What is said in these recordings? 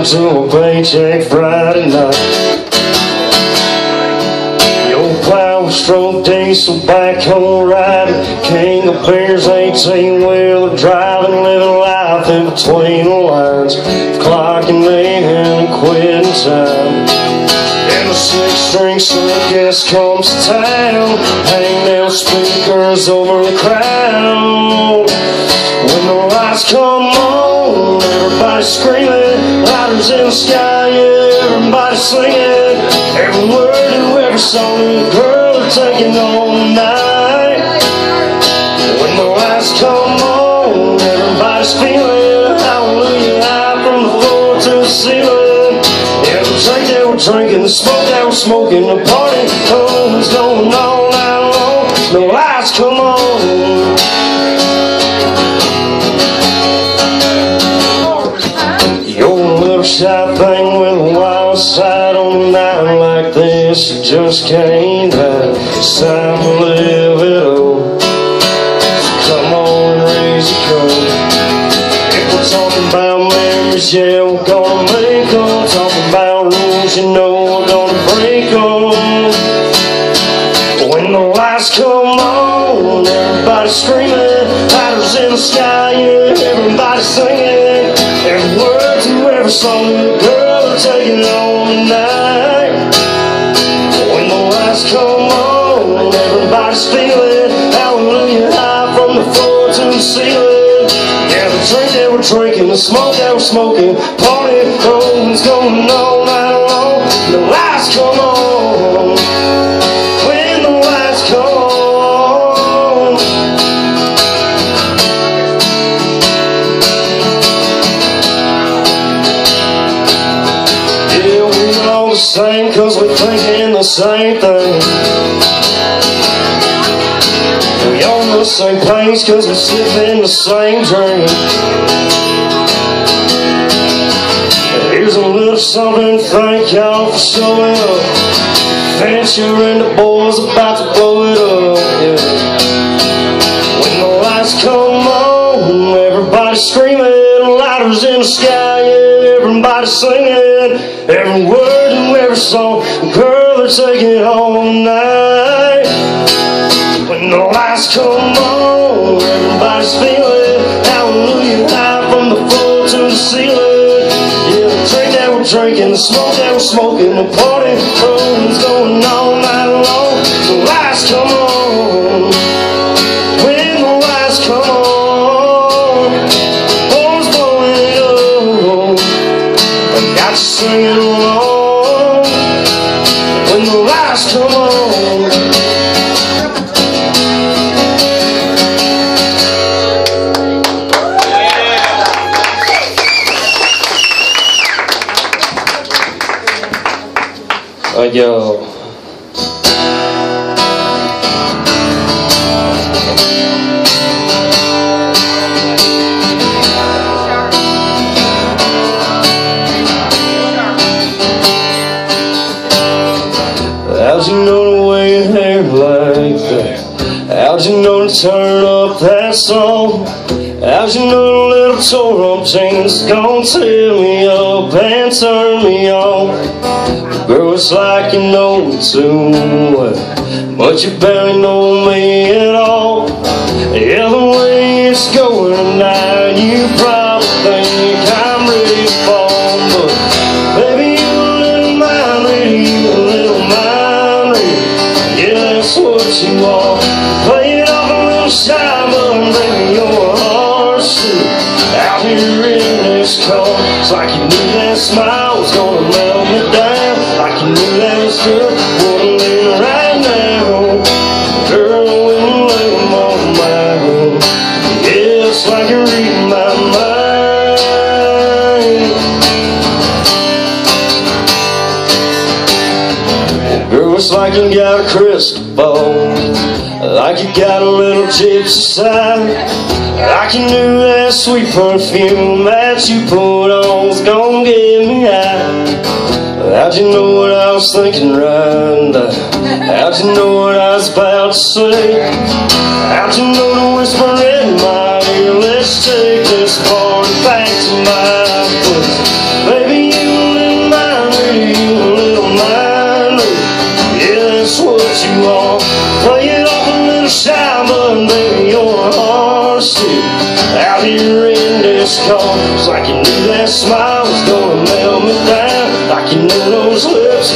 riding to a paycheck Friday night. Your plow stroke diesel back home riding, king of beers, 18 wheeler driving, living life in between the lines, clocking in and quitting time. And the six string circus comes to town, hang nail speakers over the crowd. When the lights come on, everybody screaming, lighters in the sky, yeah, everybody singing. Every word to every song, girl are taking all night. When the lights come on, everybody's feeling hallelujah high from the floor to the ceiling. The drink they were drinking, the smoke they were smoking, the party was going all night long. The lights come on. This, you just can't. It's time to live it. So come on raise your cup. If we're talking about memories, yeah, we're gonna make them. Talking about rules, you know we're gonna break them. When the lights come on, everybody screaming, lighters in the sky, yeah, everybody singing. Every word to every song, girl are taking on tonight. Feeling hallelujah high from the floor to the ceiling. Yeah, the drink they were drinking, the smoke that we're smoking, party goes going all night long. The lights come on. When the lights come on. Yeah, we all the same cause we're thinking the same thing. Same pains cause we're sipping the same drink. Here's a little something, thank y'all for showing up. Fincher and the boys about to blow it up, yeah. When the lights come on, everybody screaming, lighters in the sky, yeah, everybody singing, every word and every song, girl, they're taking home tonight. When the lights come on, everybody's feeling hallelujah high from the floor to the ceiling. Yeah, the drink they were drinking, the smoke that we're smoking, the party turn up that song? How'd you know little tore up jeans gonna tear me up and turn me on? Girl, it's like you know me too well, but you barely know me at all. Yeah, the way it's going tonight, you probably it's like you knew that smile was gonna melt me down. Like you knew that good, wanna leave right now. Girl, when you lay on my own, yeah, it's like you're my mind. Girl, it's like you got a crystal ball Like you got a little gypsy side Like you knew that sweet perfume that you put on was gonna get me high How'd you know what I was thinking right now? How'd you know what I was about to say? How'd you know to whisper in my ear Let's take this party back to my here in this car. Cause like you knew that smile was gonna melt me down. Like you knew those lips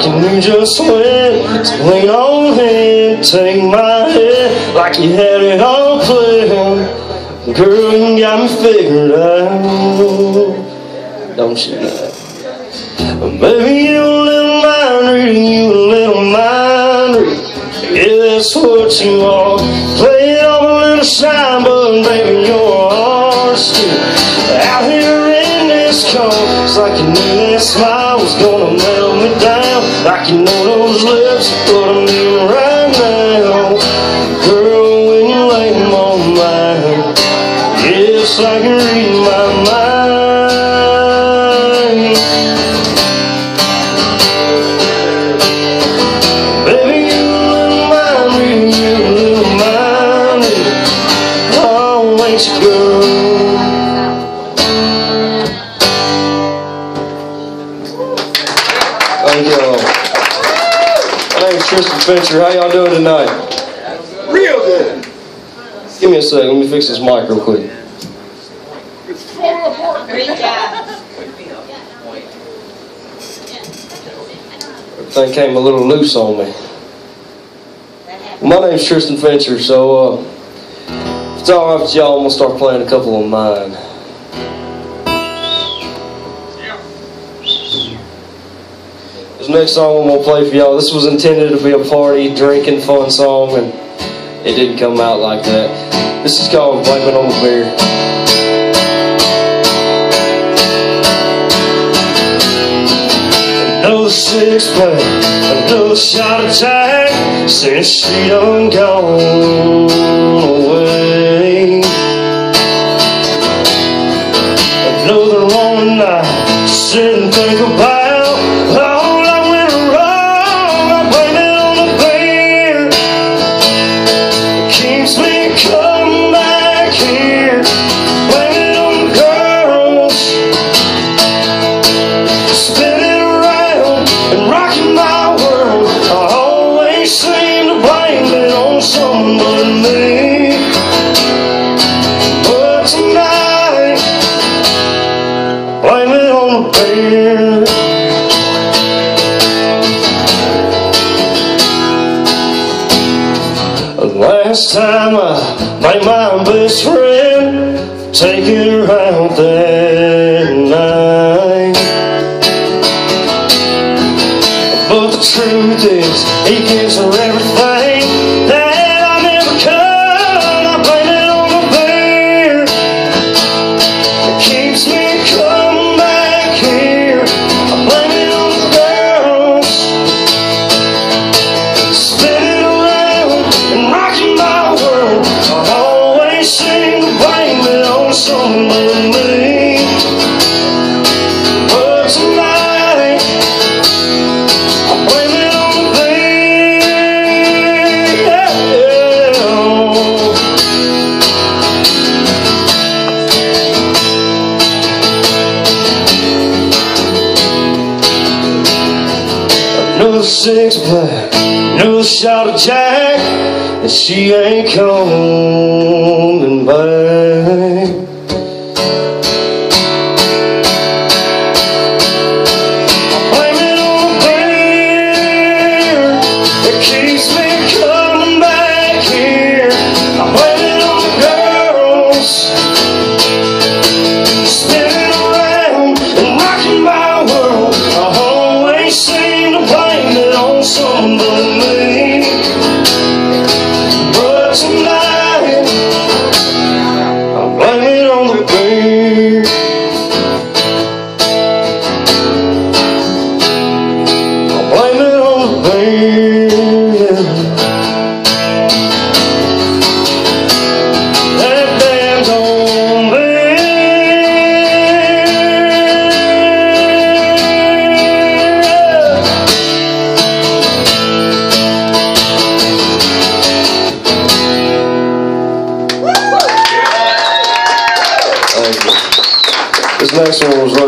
You knew just to lean on and take my head like you had it all planned. Girl, you got me figured out. Don't you? Baby, you a little mind reading, you a little mind reading. Yeah, that's what you are. Play it off a little shine, but baby, you're still out here in this cold. It's like you knew that smile was gonna melt yeah, it's like you read my mind. Baby, you little mind reading, you little mind reading. Oh, ain't you girl? Thank y'all. My name's Tristian Fincher. How y'all doing tonight? Real good. Give me a sec. Let me fix this mic real quick. It's falling apart. Great job. Everything came a little loose on me. My name's Tristian Fincher, so uh, if it's all right with y'all, I'm gonna start playing a couple of mine. This next song I'm gonna play for y'all, this was intended to be a party, drinking, fun song, and it didn't come out like that. This is called Blame It on the Beer. Six pack, another shot of Jack, since she done gone away. Her out that another shot of Jack, and she ain't coming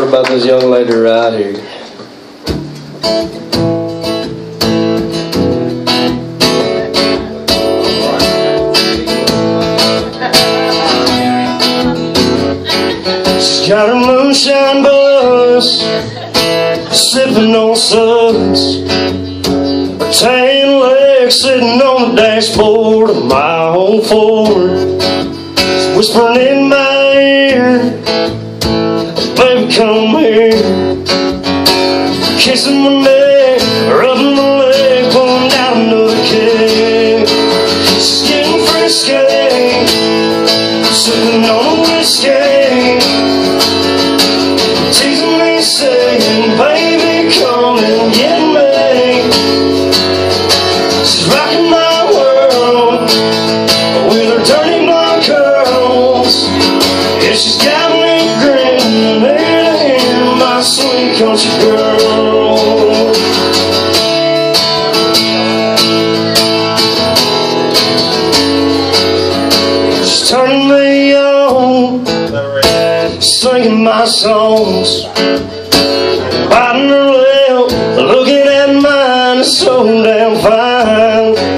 about this young lady right here. She's got her moonshine buzz, sipping on suds, her tan legs sitting on the dashboard of my old Ford, whispering singing my songs. Riding around, looking at mine so damn fine.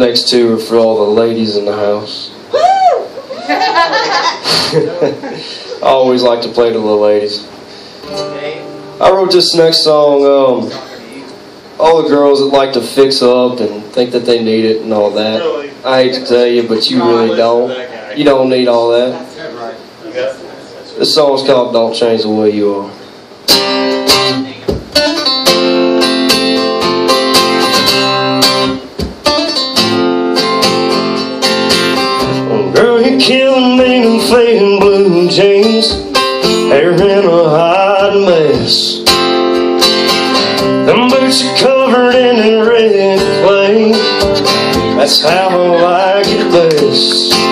next two are for all the ladies in the house. I always like to play to the ladies. I wrote this next song, um, all the girls that like to fix up and think that they need it and all that. I hate to tell you, but you really don't. You don't need all that. This song's called Don't Change the Way You Are. That's how I like it best.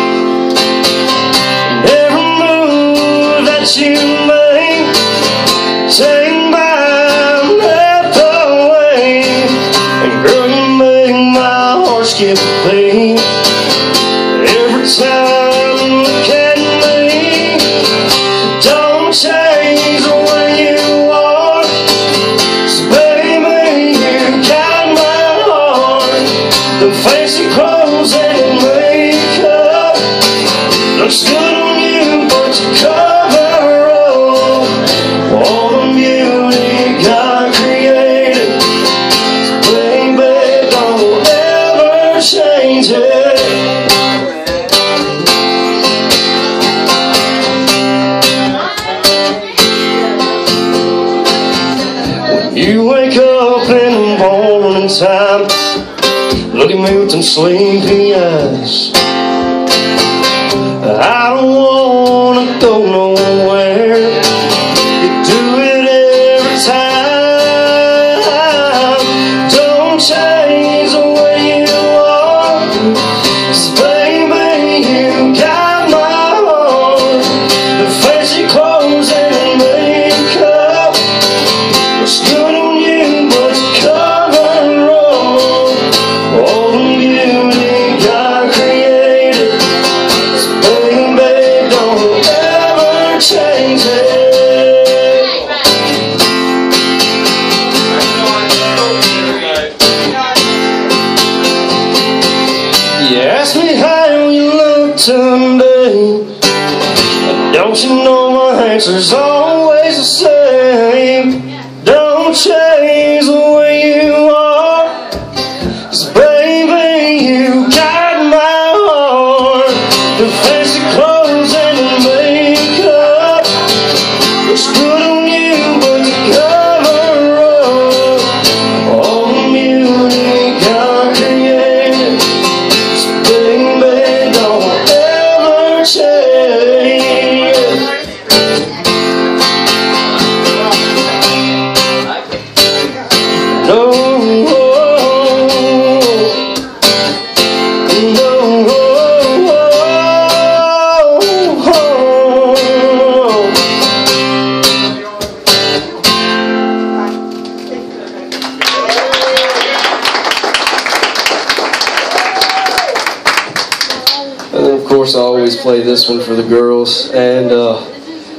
And uh,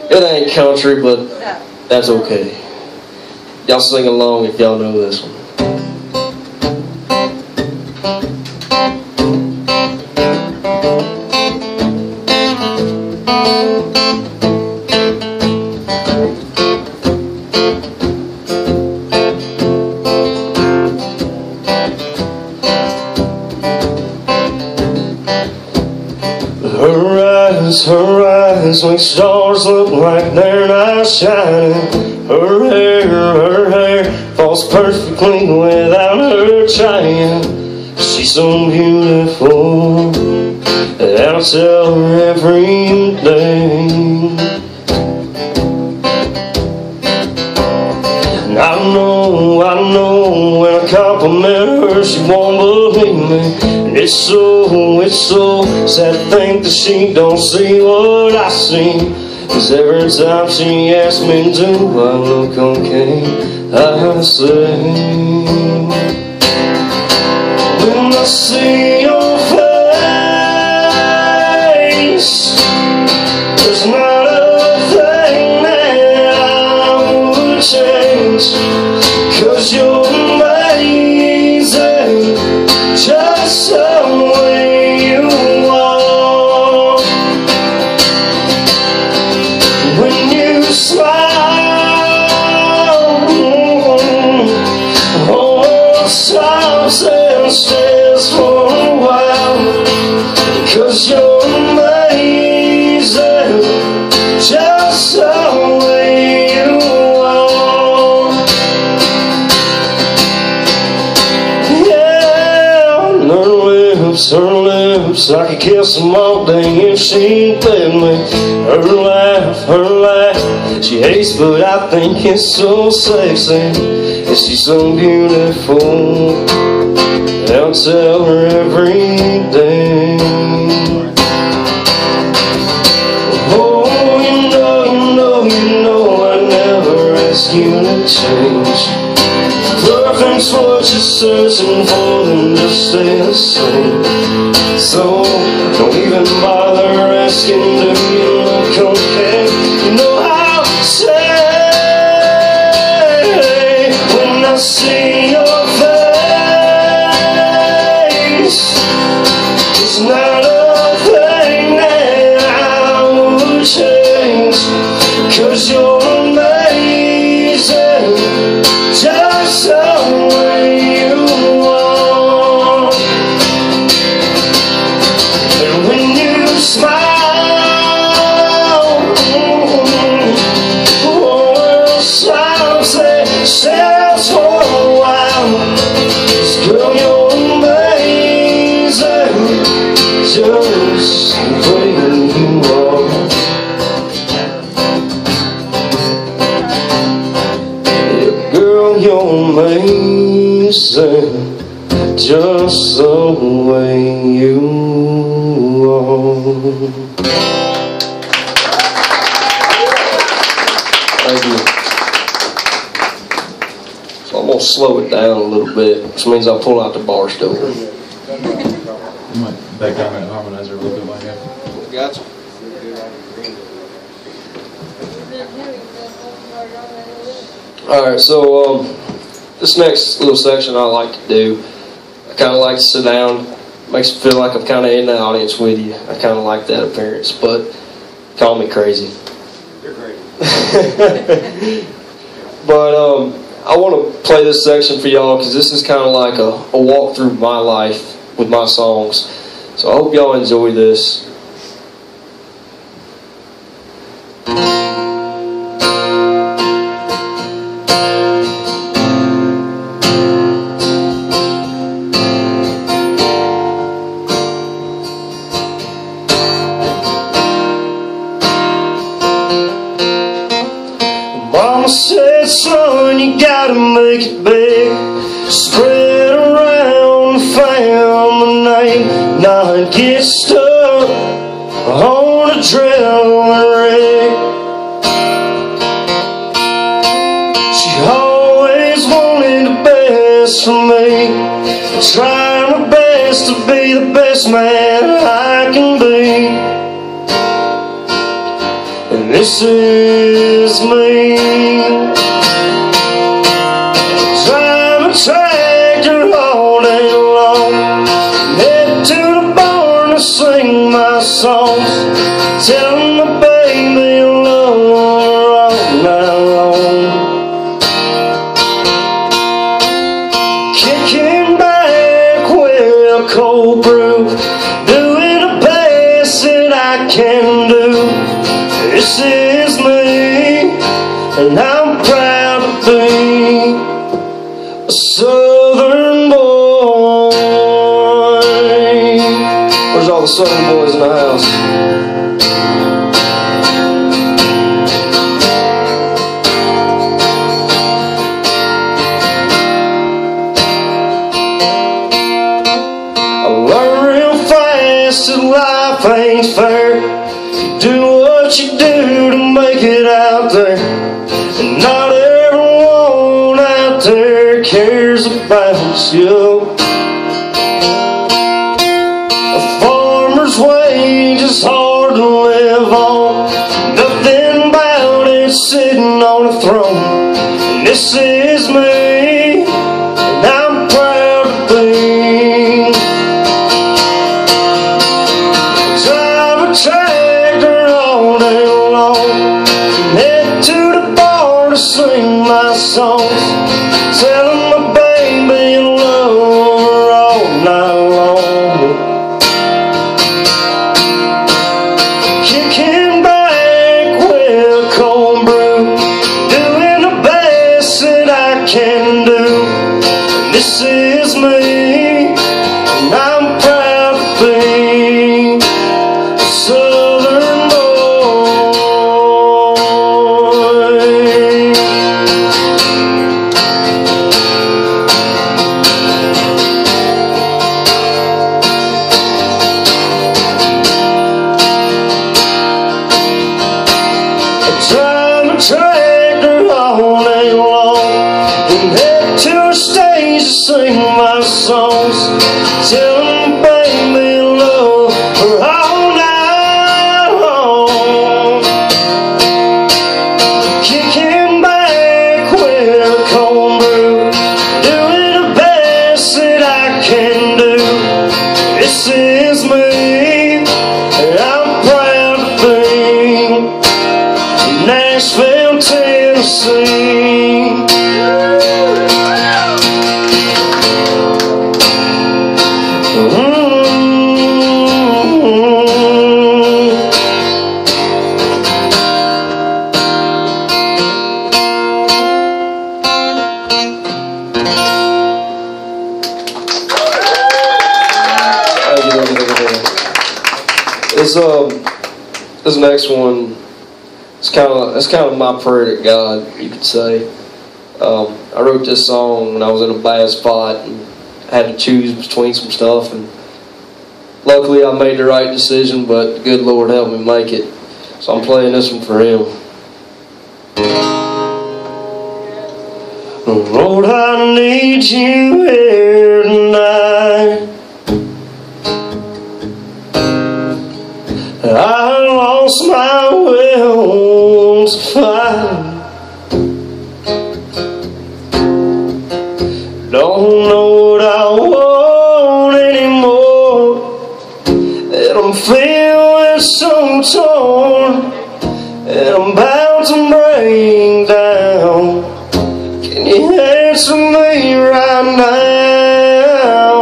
it ain't country, but that's okay. Y'all sing along if y'all know this one. Perfectly without her trying. She's so beautiful that I tell her every day. And I know, I know when I compliment her, she won't believe me. And it's so, it's so sad to think that she don't see what I see. Cause every time she asks me, do I look okay? I say, when I see stops and stays for a while Cause you're amazing Just the way you are. Yeah, and her lips, her lips I could kiss them all day if she'd let me. Her laugh, her laugh She hates but I think it's so sexy And she's so beautiful Tell her every day. Oh, you know, you know, you know I never ask you to change. Perfect's what you're searching for, then just stay the same. So, don't even bother asking, do you look okay? say, sails for a while. Still, you slow it down a little bit, which means I'll pull out the bar stool. You might back down that harmonizer a little bit like that. Gotcha. All right, so um, this next little section I like to do, I kind of like to sit down. Makes me feel like I'm kind of in the audience with you. I kind of like that appearance, but call me crazy. You're great. but um, I want to play this section for y'all because this is kind of like a, a walk through my life with my songs. So I hope y'all enjoy this. Mama said, son, you gotta make it big. Spread around the family name, not get stuck on a drilling rig. She always wanted the best for me, trying my best to be the best man I can be. This is me about you. A farmer's wage is hard to live on. Nothing about it sitting on a throne. And this is me, next one, it's kind of it's kind of my prayer to God, you could say. Um, I wrote this song when I was in a bad spot and had to choose between some stuff, and Luckily, I made the right decision, but good Lord help me make it. So I'm playing this one for Him. Lord, I need you here tonight. So torn. And I'm about to break down. Can you answer me right now?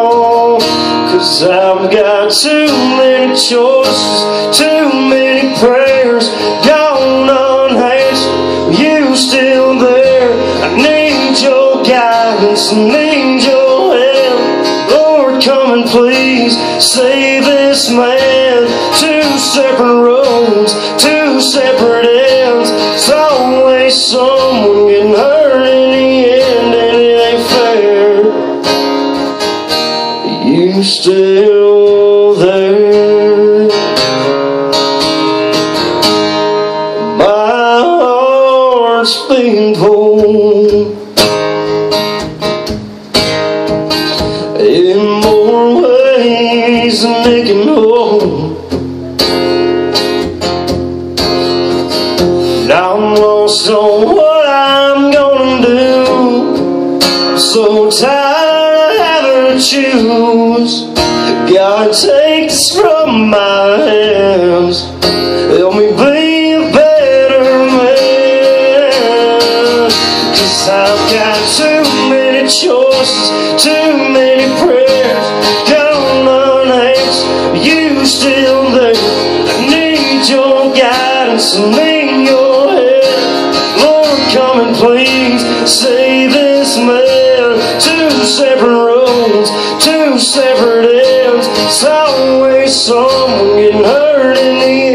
Cause I've got too many choices, too many prayers gone unanswered. You still there? I need your guidance, need your help. Lord, come and please this man. Two separate roads, two separate ends. It's always someone getting hurt in the end, and it ain't fair. You still my hands. Help me be a better man. Cause I've got too many choices, too many prayers gone unanswered. You still there? I need your guidance, I need your help. Lord, come and please someone getting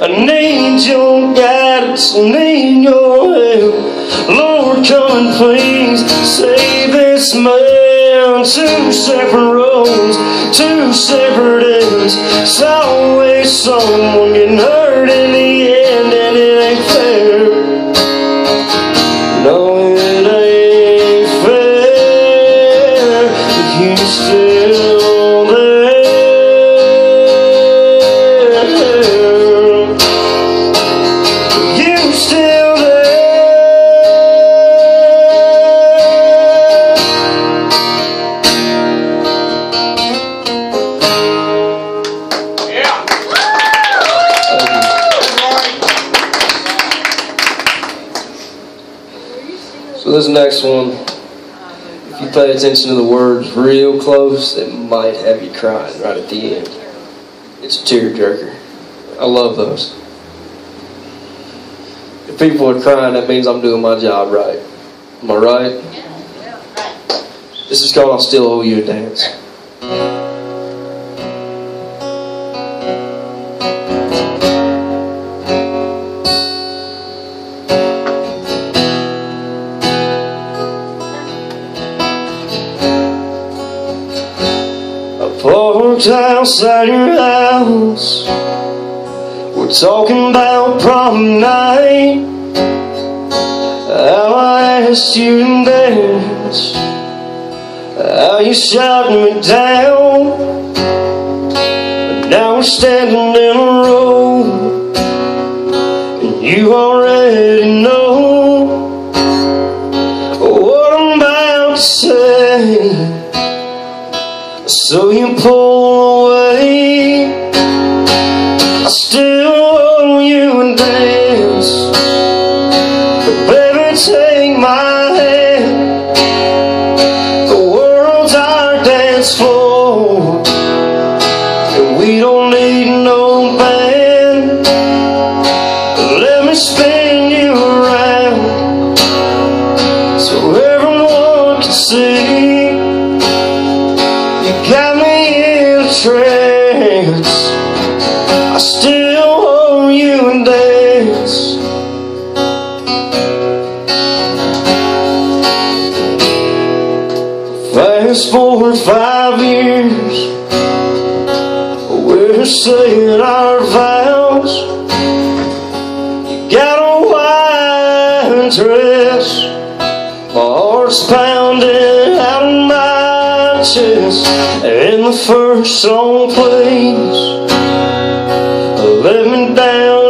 there? I need your guidance, I need your help. Lord, come and please save this man. Two separate roads, two separate ends. It's always someone getting hurt in the end, and it ain't fair. No, it ain't fair. You still attention to the words real close, it might have you crying right at the end. It's a tearjerker. I love those. If people are crying, that means I'm doing my job right. Am I right? This is called I'll Still Owe You a Dance. Outside your house. We're talking about prom night. How I asked you to dance. How you shot me down. But now we're standing in a row. And you already know what I'm about to say. So you pull away I Five years. We're saying our vows. You got a white dress. My heart's pounding out of my chest. And the first song plays. Let me down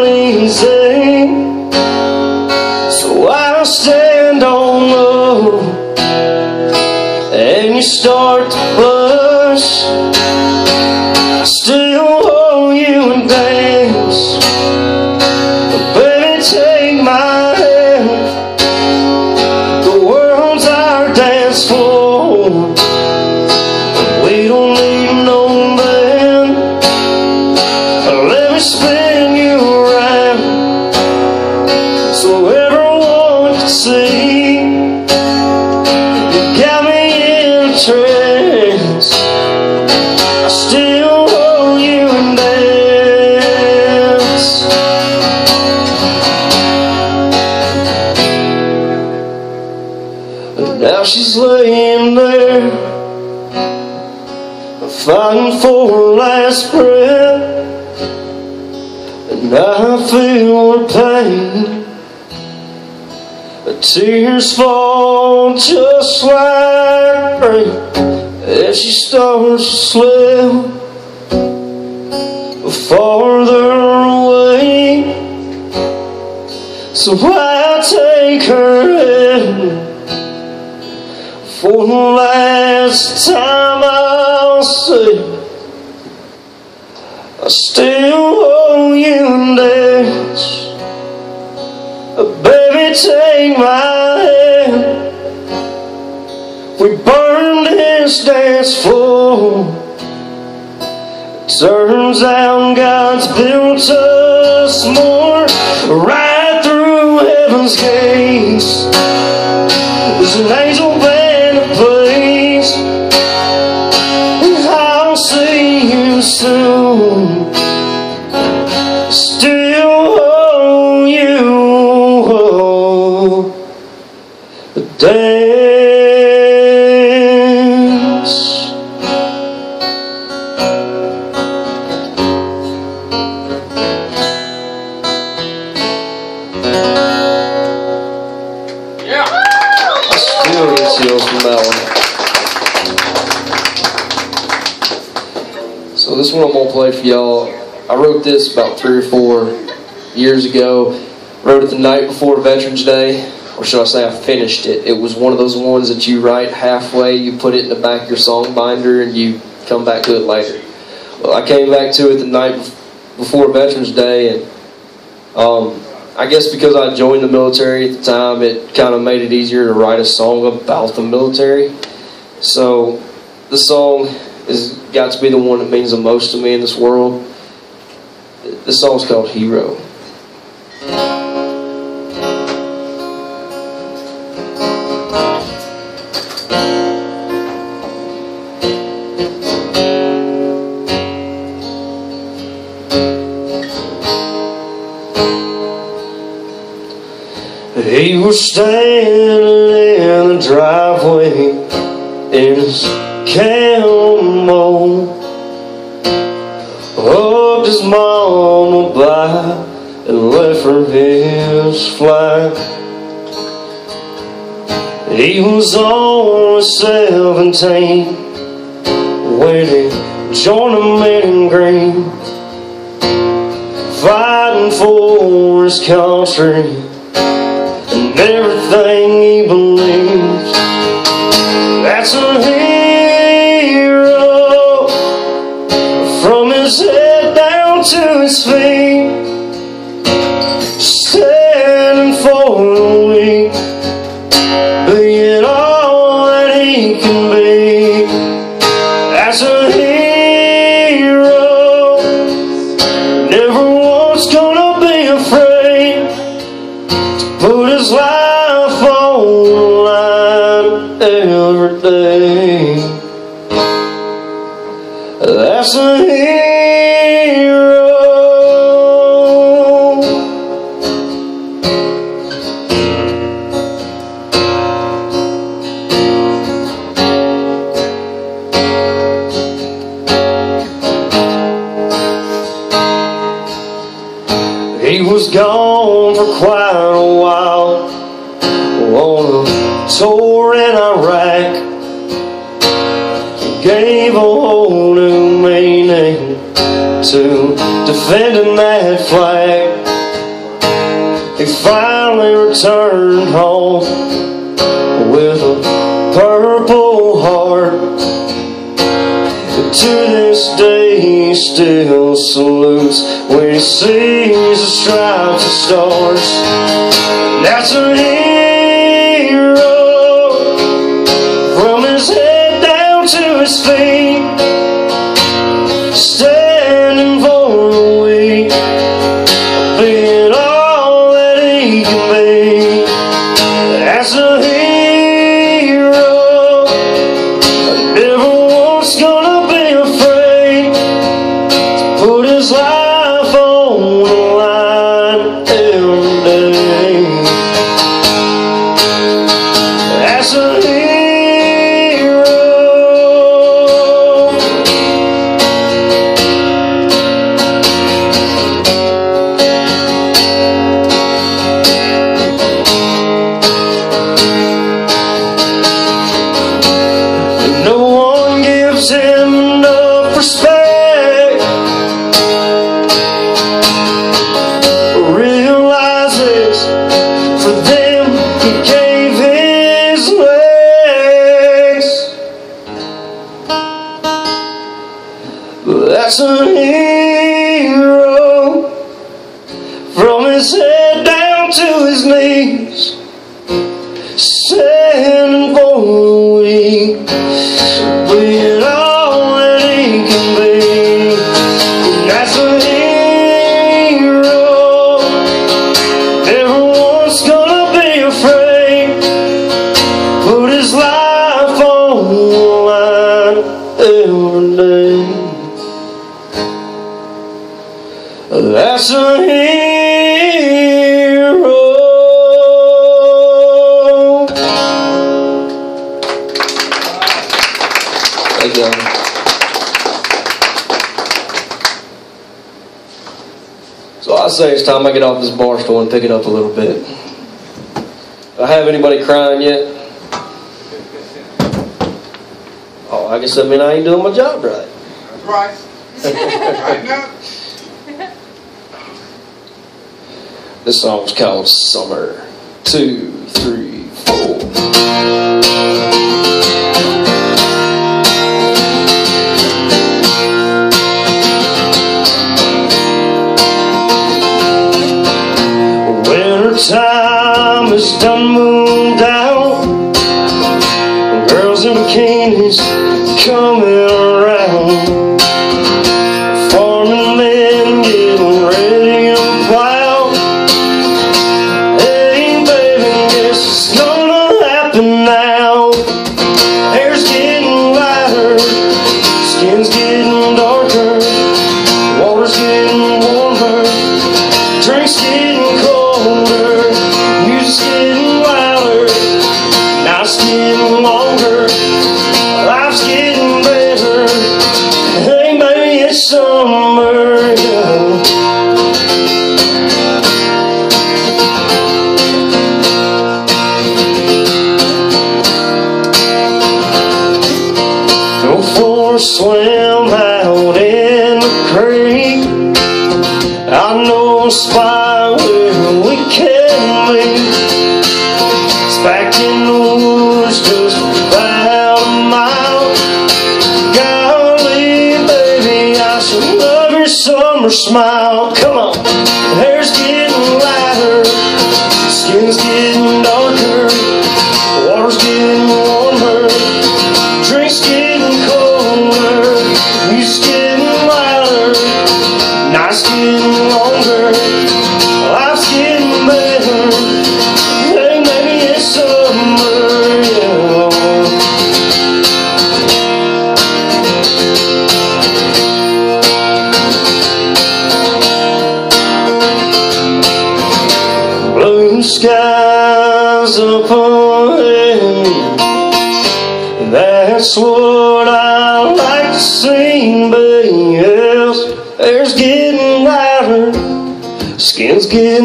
dance pain. The tears fall just like rain As she starts to slip Farther away. So I take her in For the last time I'll say I still owe you a dance Baby, take my hand. We burned this dance floor. Turns out God's built us more Right through heaven's gates ago. Wrote it the night before Veterans Day, or should I say I finished it. It was one of those ones that you write halfway, you put it in the back of your song binder, and you come back to it later. Well, I came back to it the night before Veterans Day, and um, I guess because I joined the military at the time, it kind of made it easier to write a song about the military. So the song has got to be the one that means the most to me in this world. The song's called Hero. He was standing in the driveway in his camo. Hugged his mama by and left her his flag. He was only seventeen joined the men in green, fighting for his country everything he believes. That's a hero from his head down to his feet. for quite a while On a tour in Iraq. Gave a whole new meaning To defending that flag. He finally returned home With a purple heart. To this day we still salutes when he sees the stripes and stars. That's what he next time I get off this bar stool and pick it up a little bit. Do I have anybody crying yet? Oh, I guess I mean I ain't doing my job right. That's right. now. This song's called Summer 2. time is done.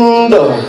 嗯的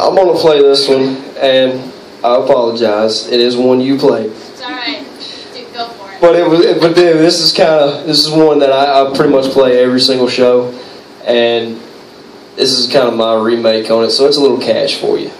I'm going to play this one, and I apologize. It is one you played. It's all right. Dude, go for it. But it was, but dude, this is kind of this is one that I, I pretty much play every single show, and this is kind of my remake on it, so it's a little cash for you.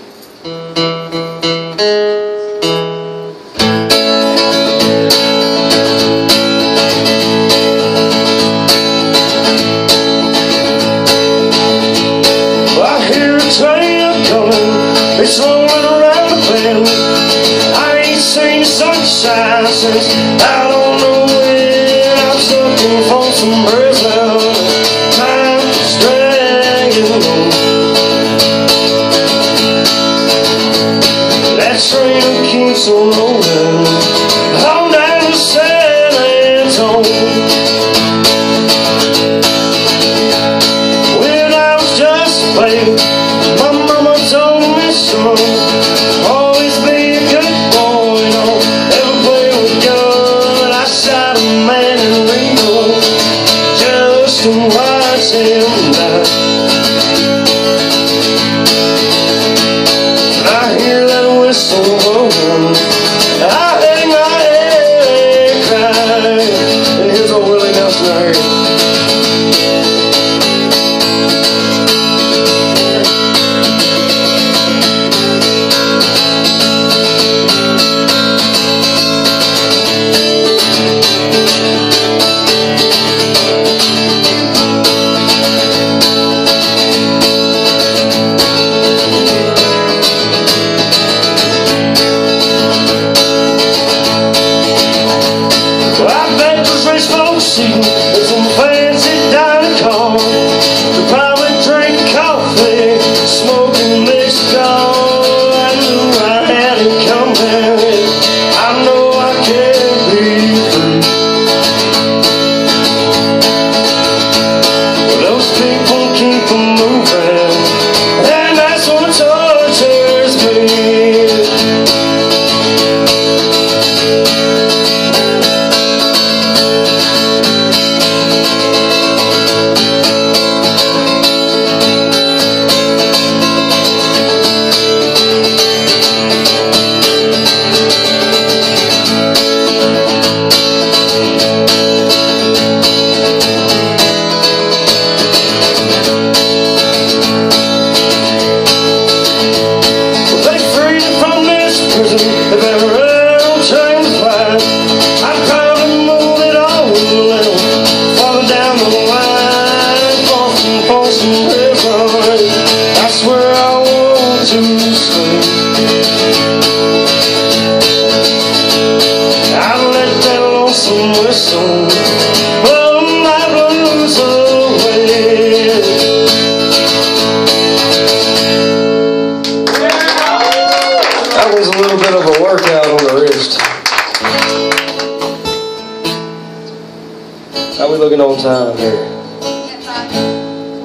Five.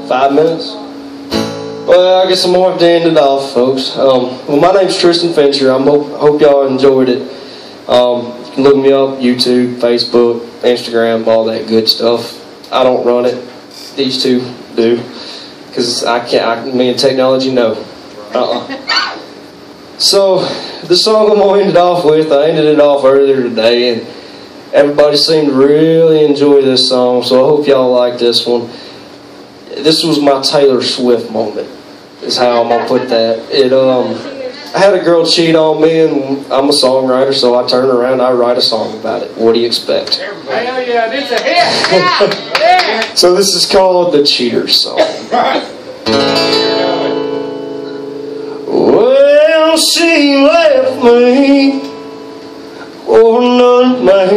Five minutes? Well, I guess I'm to end it off, folks. Um, well, my name's Tristian Fincher. I hope, y'all enjoyed it. Um, you can look me up YouTube, Facebook, Instagram, all that good stuff. I don't run it. These two do, because I can't. I, me and technology, no. Uh-uh. So, the song I'm gonna end it off with, I ended it off earlier today, and everybody seemed to really enjoy this song. So I hope y'all like this one this was my Taylor Swift moment. Is how I'm gonna put that. It um, I had a girl cheat on me, and I'm a songwriter, so I turn around, I write a song about it. What do you expect? Hell yeah, this a hit. Yeah. So this is called the Cheater song. Well, she left me ôn lớn mây